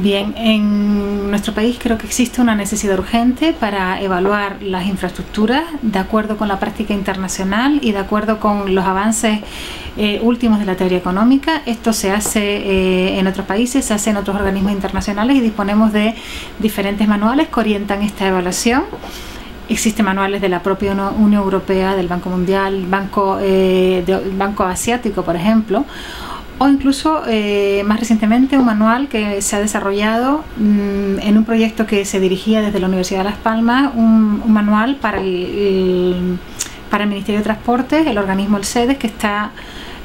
Bien, en nuestro país creo que existe una necesidad urgente para evaluar las infraestructuras de acuerdo con la práctica internacional y de acuerdo con los avances eh, últimos de la teoría económica. Esto se hace eh, en otros países, se hace en otros organismos internacionales y disponemos de diferentes manuales que orientan esta evaluación. Existen manuales de la propia Unión Europea, del Banco Mundial, Banco, eh, del Banco Asiático, por ejemplo, o incluso eh, más recientemente un manual que se ha desarrollado mm, en un proyecto que se dirigía desde la Universidad de Las Palmas, un, manual para el, Ministerio de Transportes, el organismo el SEDES, que está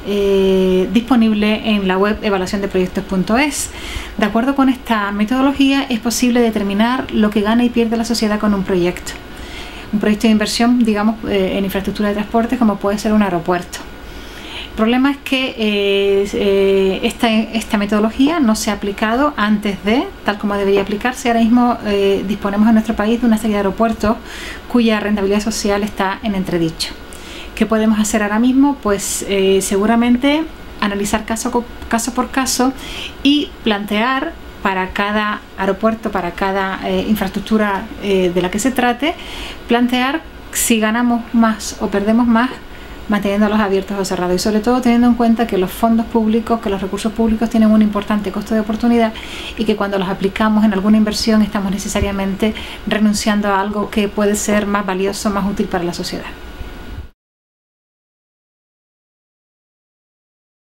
eh, disponible en la web evaluaciondeproyectos.es. De acuerdo con esta metodología es posible determinar lo que gana y pierde la sociedad con un proyecto. Un proyecto de inversión, digamos, eh, en infraestructura de transporte como puede ser un aeropuerto. El problema es que eh, eh, esta, metodología no se ha aplicado antes de, tal como debería aplicarse. Ahora mismo eh, disponemos en nuestro país de una serie de aeropuertos cuya rentabilidad social está en entredicho. ¿Qué podemos hacer ahora mismo? Pues seguramente analizar caso, caso por caso y plantear para cada aeropuerto, para cada infraestructura de la que se trate, plantear si ganamos más o perdemos más manteniéndolos abiertos o cerrados y sobre todo teniendo en cuenta que los fondos públicos, que los recursos públicos tienen un importante costo de oportunidad y que cuando los aplicamos en alguna inversión estamos necesariamente renunciando a algo que puede ser más valioso, más útil para la sociedad.